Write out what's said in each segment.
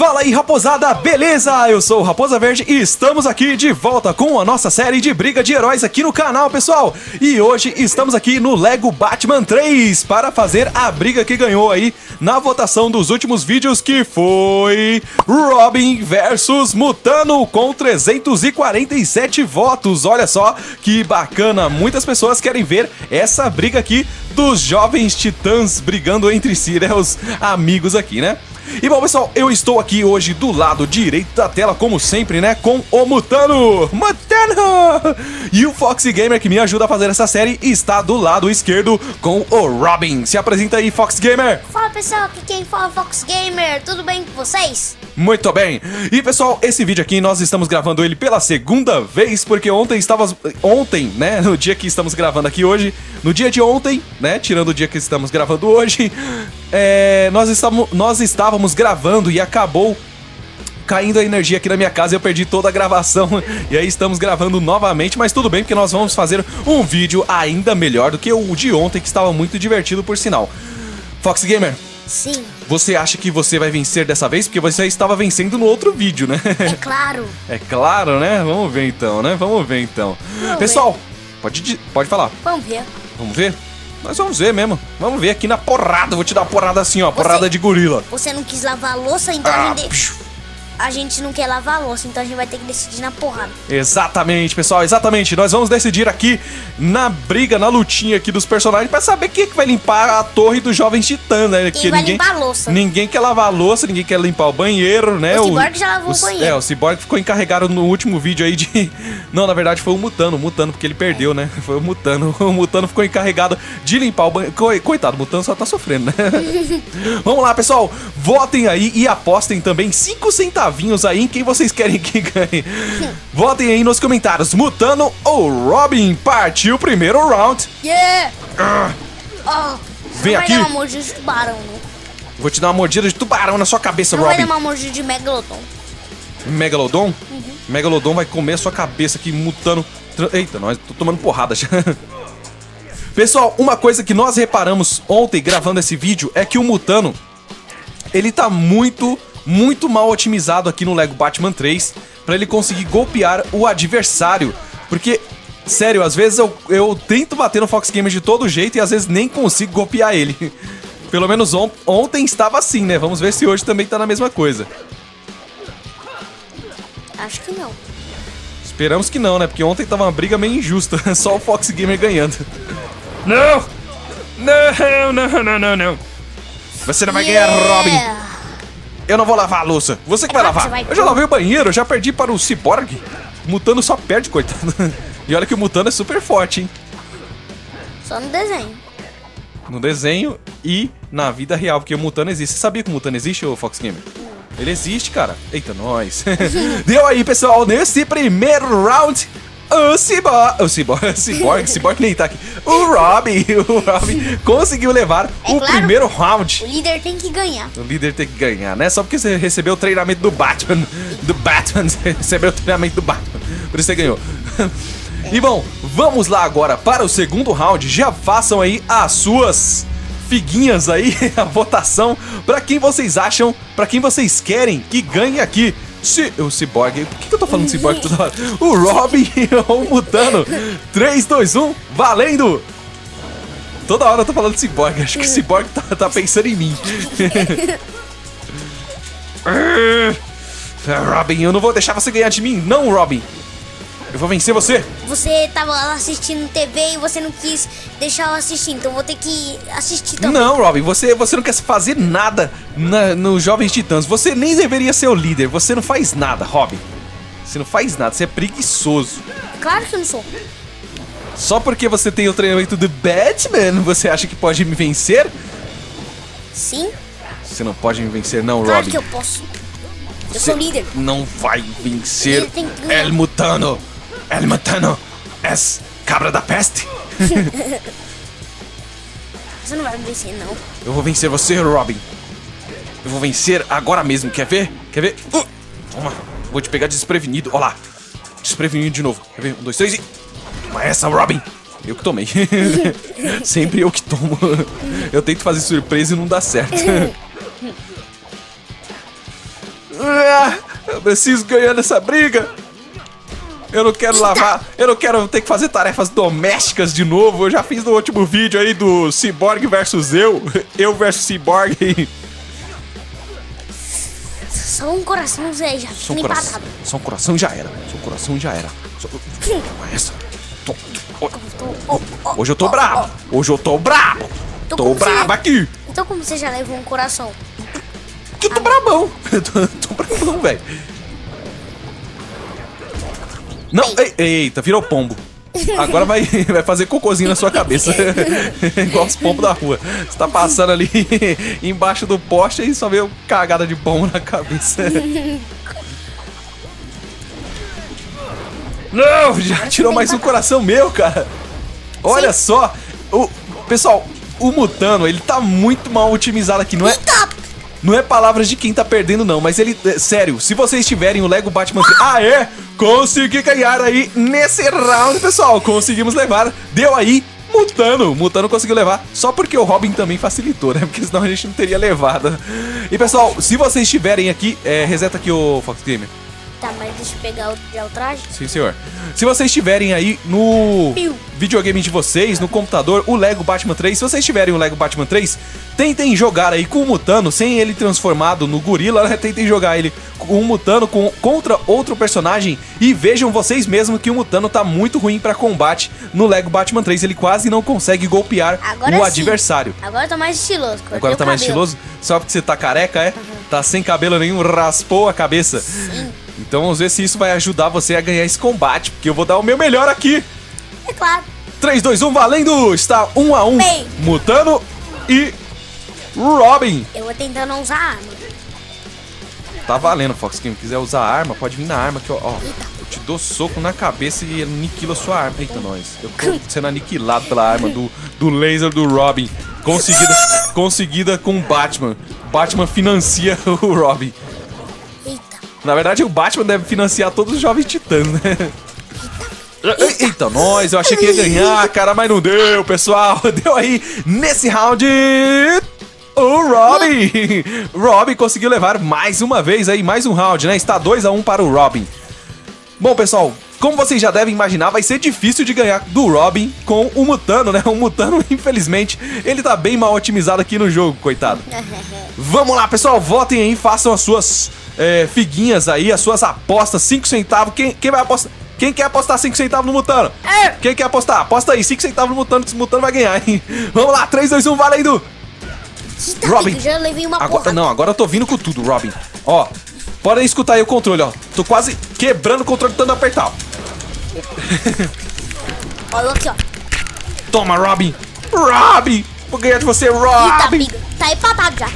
Fala aí, raposada, beleza? Eu sou o Raposa Verde e estamos aqui de volta com a nossa série de briga de heróis aqui no canal, pessoal. E hoje estamos aqui no Lego Batman 3 para fazer a briga que ganhou aí na votação dos últimos vídeos, que foi Robin versus Mutano com 347 votos. Olha só que bacana, muitas pessoas querem ver essa briga aqui dos jovens titãs brigando entre si, né? Os amigos aqui, né? E bom, pessoal, eu estou aqui hoje do lado direito da tela, como sempre, né? Com o Mutano! Mutano! E o Foxy Gamer, que me ajuda a fazer essa série, está do lado esquerdo com o Robin. Se apresenta aí, Fox Gamer! Fala pessoal, aqui quem fala é Fox Gamer, tudo bem com vocês? Muito bem! E pessoal, esse vídeo aqui nós estamos gravando ele pela segunda vez, porque ontem estava. Ontem, né? No dia que estamos gravando aqui hoje, no dia de ontem, né? Tirando o dia que estamos gravando hoje, é, nós, estávamos, nós estávamos gravando e acabou caindo a energia aqui na minha casa e eu perdi toda a gravação. E aí estamos gravando novamente, mas tudo bem, porque nós vamos fazer um vídeo ainda melhor do que o de ontem, que estava muito divertido, por sinal. Fox Gamer, Sim, você acha que você vai vencer dessa vez? Porque você estava vencendo no outro vídeo, né? é claro. É claro, né? Vamos ver então, né? Vamos ver então. Vamos Pessoal, pode, di- pode falar. Vamos ver. Vamos ver? Nós vamos ver mesmo. Vamos ver aqui na porrada. Vou te dar uma porrada assim, ó. Porrada de gorila. Você não quis lavar a louça, então Ah, gente, psiu. A gente não quer lavar a louça, então a gente vai ter que decidir na porrada. Exatamente, pessoal, exatamente. Nós vamos decidir aqui na briga, na lutinha aqui dos personagens pra saber quem é que vai limpar a torre dos jovens titãs, né? Quem vai limpar a louça? Ninguém quer lavar a louça, ninguém quer limpar o banheiro, né? O Cyborg já lavou o banheiro. É, o Cyborg ficou encarregado no último vídeo aí de. Não, na verdade foi o Mutano, o Mutano, porque ele perdeu, né? Foi o Mutano. O Mutano ficou encarregado de limpar o banheiro. Co- Coitado, o Mutano só tá sofrendo, né? Vamos lá, pessoal. Votem aí e apostem também cinco centavinhos aí em quem vocês querem que ganhe. Votem aí nos comentários. Mutano ou Robin? Partiu o primeiro round. Yeah! Oh, Vem aqui. vai dar uma mordida de tubarão, não. Vou te dar uma mordida de tubarão na sua cabeça, Não vai Robin. dar uma mordida de megalodon. Megalodon? Megalodon vai comer a sua cabeça aqui, mutando. Tra- Eita, nós tô tomando porrada já. Pessoal, uma coisa que nós reparamos ontem gravando esse vídeo é que o Mutano ele tá muito, muito mal otimizado aqui no Lego Batman 3 pra ele conseguir golpear o adversário. Porque, sério, às vezes eu, eu tento bater no Fox Gamer de todo jeito e às vezes nem consigo golpear ele. Pelo menos on- ontem estava assim, né? Vamos ver se hoje também tá na mesma coisa. Acho que não. Esperamos que não, né? Porque ontem tava uma briga meio injusta. Só o Fox Gamer ganhando. Não! Não, não, não, não, não. Você não vai ganhar, Robin. Eu não vou lavar a louça. Você que vai que lavar. Eu já lavei o banheiro, eu já perdi para o Cyborg. O Mutano só perde, coitado. E olha que o Mutano é super forte, hein? Só no desenho. No desenho e na vida real, porque o Mutano existe. Você sabia que o Mutano existe, ô Fox Gamer? Ele existe, cara. Eita, nós. Deu aí, pessoal, nesse primeiro round. O Cyborg. O Cyborg. Cyborg. Cyborg nem tá aqui. O Robin. O Robin conseguiu levar É o claro. primeiro round. O líder tem que ganhar. O líder tem que ganhar, né? Só porque você recebeu o treinamento do Batman. Do Batman. Você recebeu o treinamento do Batman. Por isso você ganhou. E bom, vamos lá agora para o segundo round. Já façam aí as suas figuinhas aí, a votação, pra quem vocês acham, pra quem vocês querem que ganhe aqui. Se, o Cyborg, por que, que eu tô falando Cyborg toda hora? O Robin ou o Mutano. 3, 2, 1, valendo! Toda hora eu tô falando Cyborg, acho que o Cyborg tá, tá pensando em mim. Robin, eu não vou deixar você ganhar de mim, não, Robin. Eu vou vencer você. Você tava lá assistindo TV e você não quis deixar eu assistir, então vou ter que assistir também. Não, Robin, você, você não quer fazer nada na, no Jovens Titãs. Você nem deveria ser o líder. Você não faz nada, Robin. Você não faz nada, você é preguiçoso. Claro que eu não sou. Só porque você tem o treinamento do Batman, você acha que pode me vencer? Sim, Você não pode me vencer, não, claro Robin. que eu posso. Eu Você sou líder. Não vai vencer. El Mutano. El Mutano. És cabra da peste. Você não vai me vencer, não. Eu vou vencer você, Robin. Eu vou vencer agora mesmo. Quer ver? Quer ver? Uh, toma. Vou te pegar desprevenido. Olha lá. Desprevenido de novo. Quer ver? Um, dois, três e. Toma essa, Robin. Eu que tomei. Sempre eu que tomo. Eu tento fazer surpresa e não dá certo. Ah, eu preciso ganhar nessa briga. Eu não quero lavar, eu não quero ter que fazer tarefas domésticas de novo. Eu já fiz no último vídeo aí do Cyborg versus eu, eu versus Cyborg. Só um coração, Zé, já Só um coração, só um coração já era. Só um coração já era. Só... Toma essa. Toma. Oh, oh, Hoje eu tô oh, brabo. Hoje eu tô brabo. Tô Tô brabo você. aqui. Então como você já levou um coração? Que eu tô brabão. Eu tô, tô brabão, velho. Não, ei- eita, virou pombo. Agora vai, vai fazer cocôzinho na sua cabeça. Igual os pombos da rua. Você tá passando ali embaixo do poste e só vê cagada de pombo na cabeça. Não, já tirou mais um coração meu, cara. Olha só. O, pessoal, o Mutano, ele tá muito mal otimizado aqui, não é? Eita! Não é palavras de quem tá perdendo, não, mas ele. é, Sério, se vocês tiverem o Lego Batman 3. Ah, é? Consegui ganhar aí nesse round, pessoal. Conseguimos levar. Deu aí. Mutano, Mutano conseguiu levar só porque o Robin também facilitou, né? Porque senão a gente não teria levado. E pessoal, se vocês estiverem aqui, é, reseta aqui o Fox Gamer. Tá, mas deixa eu pegar o, traje. Sim, senhor. Se vocês tiverem aí no Piu. videogame de vocês, no computador, o Lego Batman 3, se vocês tiverem o Lego Batman 3, tentem jogar aí com o Mutano, sem ele transformado no gorila, né? Tentem jogar ele com o Mutano com, contra outro personagem e vejam vocês mesmos que o Mutano tá muito ruim pra combate no Lego Batman 3. Ele quase não consegue golpear Agora o sim. adversário. Agora tá mais estiloso. Agora tá mais cabelo. estiloso? Só porque você tá careca, é? Tá sem cabelo nenhum, raspou a cabeça. Então vamos ver se isso vai ajudar você a ganhar esse combate, porque eu vou dar o meu melhor aqui. É claro. 3, 2, 1, valendo! Está 1 a 1 Bem. Mutano e Robin. Eu vou tentar não usar arma. Tá valendo, Fox. Quem quiser usar arma, pode vir na arma que, ó, ó, Eita. eu te dou soco na cabeça e aniquila a sua arma. Eita, nós. Eu tô sendo aniquilado pela arma do, do laser do Robin. Conseguida, conseguida com o Batman. Batman financia o Robin. Na verdade, o Batman deve financiar todos os jovens titãs, né? Eita, nós, eu achei que ia ganhar, cara, mas não deu, pessoal. Deu aí nesse round. O Robin! Robin conseguiu levar mais uma vez aí, mais um round, né? Está 2 a 1 para o Robin. Bom, pessoal, como vocês já devem imaginar, vai ser difícil de ganhar do Robin com o Mutano, né? O Mutano, infelizmente, ele tá bem mal otimizado aqui no jogo, coitado. Vamos lá, pessoal, votem aí, façam as suas é, figuinhas aí, as suas apostas, 5 centavos. Quem, quem vai apostar? Quem quer apostar 5 centavos no Mutano? É. Quem quer apostar? Aposta aí, 5 centavos no Mutano, que esse Mutano vai ganhar, hein? Vamos lá, 3, 2, 1, valendo! Eita, Robin. já levei uma Agora, porra. não, agora eu tô vindo com tudo, Robin. Ó, podem escutar aí o controle, ó. Tô quase quebrando o controle tentando apertar, ó. Olha aqui, ó. Toma, Robin! Robin! Vou ganhar de você, Eita, Robin! amiga. Tá empatado já.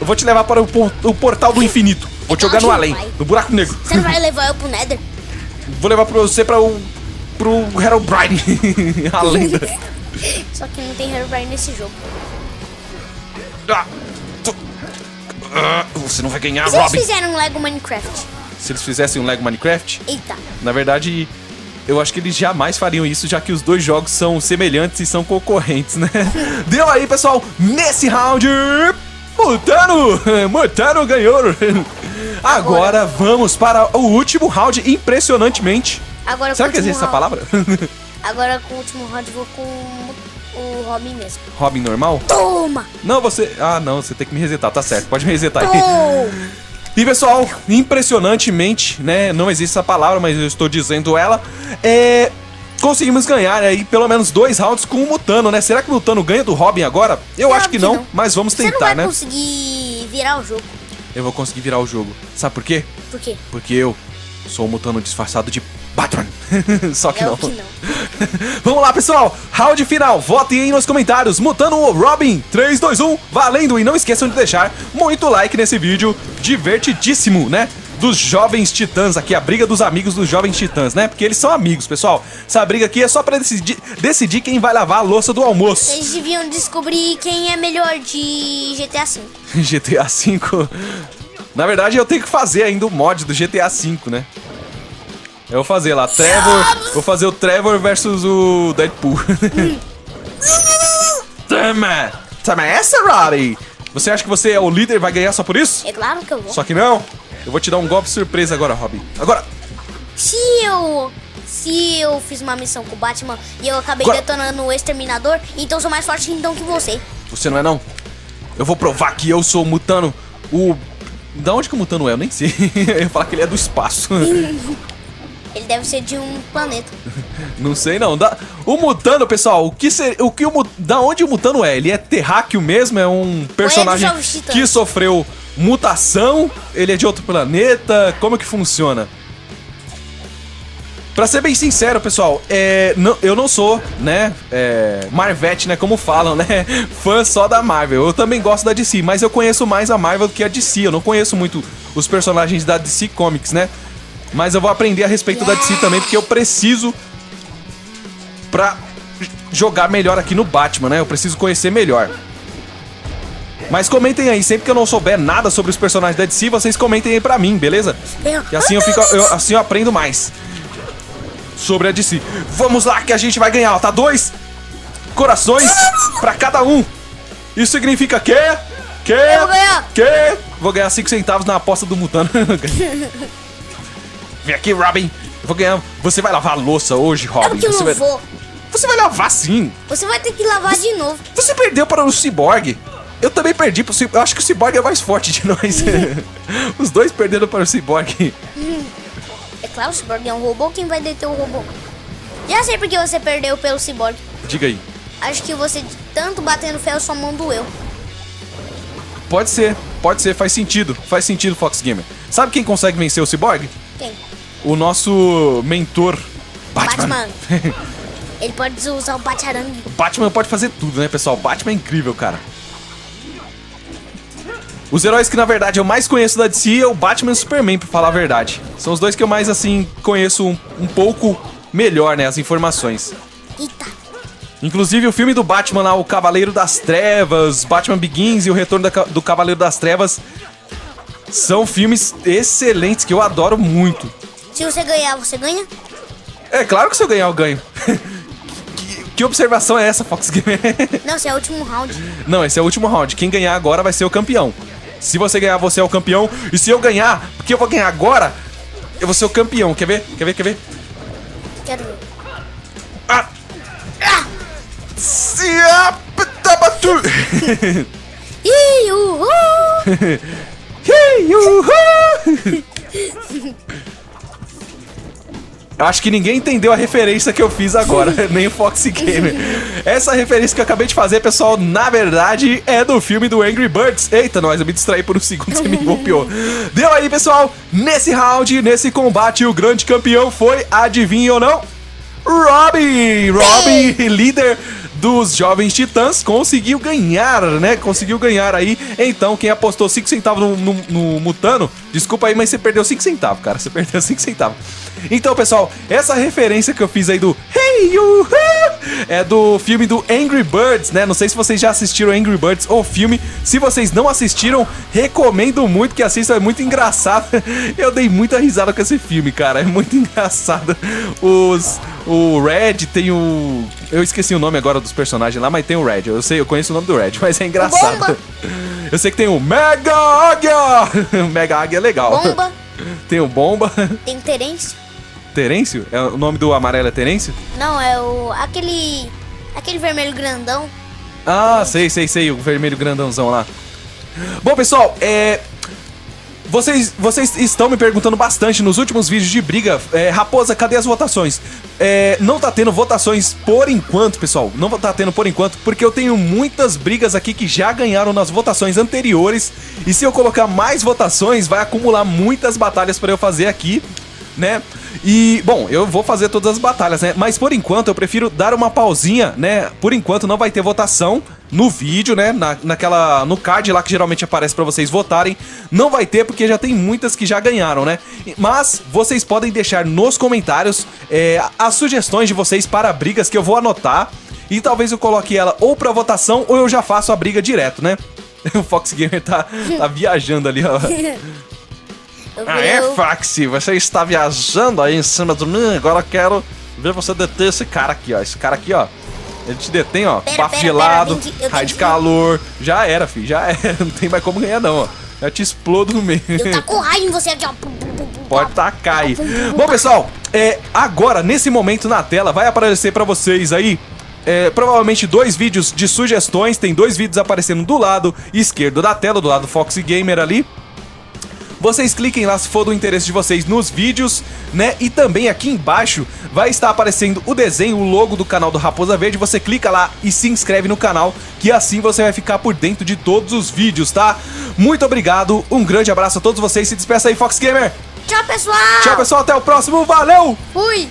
Eu vou te levar para o, o portal do infinito. Vou te jogar no além, vai. no buraco negro. Você não vai levar eu pro Nether? Vou levar pra você para o. pro Herobrine. a lenda. Só que não tem Herobrine nesse jogo. Ah, tu- Ah, você não vai ganhar, E se eles Robin. fizeram um Lego Minecraft? Se eles fizessem um Lego Minecraft, Eita. na verdade, eu acho que eles jamais fariam isso, já que os dois jogos são semelhantes e são concorrentes, né? Deu aí, pessoal, nesse round. Mutano! Mutano ganhou! Agora vamos para o último round, impressionantemente. Agora Será que existe essa round- palavra? Agora com o último round vou com o Robin mesmo. Robin normal? Toma! Não, você. Ah, não, você tem que me resetar, tá certo. Pode me resetar aí. Toma! E pessoal, impressionantemente, né? Não existe essa palavra, mas eu estou dizendo ela. É. Conseguimos ganhar aí pelo menos dois rounds com o Mutano, né? Será que o Mutano ganha do Robin agora? Eu acho que não, não. mas vamos Você não tentar, vai né? conseguir virar o jogo. Eu vou conseguir virar o jogo. Sabe por quê? Por quê? Porque eu sou o Mutano disfarçado de Batman. Só que É não. que não. Vamos lá, pessoal. Round final. Votem aí nos comentários. Mutano Robin? 3, 2, 1. Valendo. E não esqueçam de deixar muito like nesse vídeo. Divertidíssimo, né? Dos jovens titãs aqui, a briga dos amigos dos jovens titãs, né? Porque eles são amigos, pessoal. Essa briga aqui é só pra decidir, decidir quem vai lavar a louça do almoço. Eles deviam descobrir quem é melhor de GTA V. GTA V. Na verdade, eu tenho que fazer ainda o mod do GTA V, né? Eu vou fazer lá, Trevor. Vou fazer o Trevor versus o Deadpool. Toma! Toma essa, Robbie! Você acha que você é o líder e vai ganhar só por isso? É claro que eu vou. Só que não. Eu vou te dar um golpe surpresa agora, Robin. Agora! Se eu. Se eu fiz uma missão com o Batman e eu acabei Agora- detonando o exterminador, então sou mais forte então que você. Você não é não? Eu vou provar que eu sou o Mutano. O. Da onde que o Mutano é? Eu nem sei. eu ia falar que ele é do espaço. Ele deve ser de um planeta. não sei não. Da... O Mutano, pessoal, o que ser... o que o da onde o Mutano é? Ele é terráqueo mesmo? É um personagem Titãs? que sofreu mutação? Ele é de outro planeta? Como que funciona? Pra ser bem sincero, pessoal, é, não- eu não sou, né, é, Marvete, né, como falam, né, fã só da Marvel. Eu também gosto da DC, mas eu conheço mais a Marvel do que a DC. Eu não conheço muito os personagens da DC Comics, né? Mas eu vou aprender a respeito da DC também, porque eu preciso pra jogar melhor aqui no Batman, né? Eu preciso conhecer melhor. Mas comentem aí, sempre que eu não souber nada sobre os personagens da DC, vocês comentem aí pra mim, beleza? Que assim eu fico, eu- assim eu aprendo mais sobre a DC. Vamos lá que a gente vai ganhar, ó, tá? Dois corações pra cada um. Isso significa que que Eu vou ganhar. que vou ganhar 5 centavos na aposta do Mutano. Vem aqui, Robin. Eu vou ganhar. Você vai lavar a louça hoje, É Robin. eu Você vai... vou. Você vai lavar sim. Você vai ter que lavar de novo. Você perdeu para o Cyborg. Eu também perdi pro Cyborg. Eu acho que o Cyborg é mais forte de nós. Os dois perderam para o Cyborg. É claro, o Cyborg é um robô, quem vai deter o robô? Já sei porque você perdeu pelo Cyborg. Diga aí. Acho que você de tanto bater no ferro, sua mão doeu. Pode ser, pode ser, faz sentido. Faz sentido, Fox Gamer. Sabe quem consegue vencer o Cyborg? Quem? O nosso mentor Batman. Batman. Ele pode usar o batarangue. Batman pode fazer tudo, né, pessoal? Batman é incrível, cara. Os heróis que na verdade eu mais conheço da DC é o Batman e o Superman, pra falar a verdade. São os dois que eu mais, assim, conheço um, um pouco melhor, né, as informações. Eita. Inclusive o filme do Batman lá, o Cavaleiro das Trevas, Batman Begins e o Retorno da do Cavaleiro das Trevas são filmes excelentes que eu adoro muito. Se você ganhar, você ganha? É claro que se eu ganhar, eu ganho. que, que observação é essa, Fox Gamer? Não, esse é o último round. Não, esse é o último round. Quem ganhar agora vai ser o campeão. Se você ganhar, você é o campeão. E se eu ganhar, porque eu vou ganhar agora, eu vou ser o campeão. Quer ver? Quer ver? Quer ver? Quero ver. Ah! Se a- tabatu! Ih, uhul! Hey, uhul! Eu acho que ninguém entendeu a referência que eu fiz agora, nem o Foxy Gamer. Essa referência que eu acabei de fazer, pessoal, na verdade é do filme do Angry Birds. Eita, nós, eu me distraí por um segundo, você me golpeou. Deu aí, pessoal, nesse round, nesse combate, o grande campeão foi, adivinha ou não? Robin! Robin, líder dos Jovens Titãs, conseguiu ganhar, né? Conseguiu ganhar aí. Então, quem apostou 5 centavos no, no- no Mutano, desculpa aí, mas você perdeu 5 centavos, cara. Você perdeu 5 centavos. Então, pessoal, essa referência que eu fiz aí do Hey You é do filme do Angry Birds, né? Não sei se vocês já assistiram Angry Birds ou filme. Se vocês não assistiram, recomendo muito que assistam, é muito engraçado. Eu dei muita risada com esse filme, cara. É muito engraçado. Os o Red tem o eu esqueci o nome agora dos personagens lá, mas tem o Red. Eu sei, eu conheço o nome do Red, mas é engraçado. Bomba. Eu sei que tem o Mega Águia. O Mega Águia é legal. Bomba. Tem o Bomba. Tem Terence. Terêncio? É, o nome do amarelo é Terêncio? Não, é o. aquele. aquele vermelho grandão. Ah, sei, sei, sei, o vermelho grandãozão lá. Bom, pessoal, é. Vocês, vocês estão me perguntando bastante nos últimos vídeos de briga. É, Raposa, cadê as votações? É, não tá tendo votações por enquanto, pessoal. Não tá tendo por enquanto, porque eu tenho muitas brigas aqui que já ganharam nas votações anteriores. E se eu colocar mais votações, vai acumular muitas batalhas pra eu fazer aqui, né? E, bom, eu vou fazer todas as batalhas, né? Mas por enquanto eu prefiro dar uma pausinha, né? Por enquanto não vai ter votação no vídeo, né? Na, naquela. No card lá que geralmente aparece pra vocês votarem. Não vai ter, porque já tem muitas que já ganharam, né? Mas vocês podem deixar nos comentários é, as sugestões de vocês para brigas que eu vou anotar. E talvez eu coloque ela ou pra votação ou eu já faço a briga direto, né? O Fox Gamer tá, tá viajando ali, ó. Ah, é, Faxi? Você está viajando aí em cima de mim? Agora eu quero ver você deter esse cara aqui, ó. Esse cara aqui, ó. Ele te detém, ó. Pera, eu raio de calor. Já era, filho. Já era. Não tem mais como ganhar, não, ó. Eu te explodo no meio. Eu com raiva em você aqui, ó. Pode tacar aí. Bom, pessoal, é, agora, nesse momento na tela, vai aparecer pra vocês aí. é, provavelmente dois vídeos de sugestões. Tem dois vídeos aparecendo do lado esquerdo da tela, do lado Fox Gamer ali. Vocês cliquem lá se for do interesse de vocês nos vídeos, né? E também aqui embaixo vai estar aparecendo o desenho, o logo do canal do Raposa Verde. Você clica lá e se inscreve no canal, que assim você vai ficar por dentro de todos os vídeos, tá? Muito obrigado, um grande abraço a todos vocês. Se despeça aí, Fox Gamer. Tchau, pessoal. Tchau, pessoal, até o próximo. Valeu! Fui.